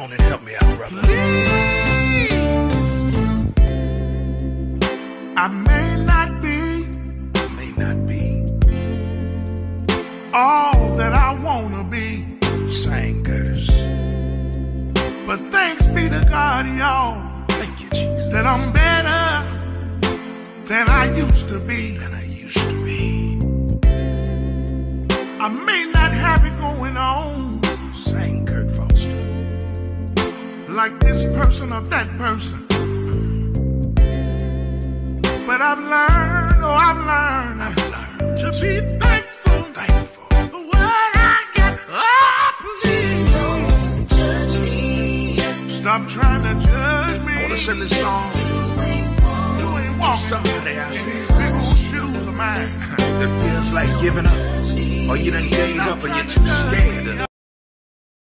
on and help me out, brother. Please. I may not be May not be. all that I wanna be, Sang Curtis. but thanks be to God, y'all, Thank you, Jesus. that I'm better than I used to be. Than I used to be. I may not have it like this person or that person. But I've learned, oh, I've learned I've learned to be thankful thankful. for what I got. Oh, please Don't judge me. stop trying to judge me. I want to sing this song You ain't walking somebody out in these big old shoes of mine. that feels like giving up. Or you done gave up and you're too scared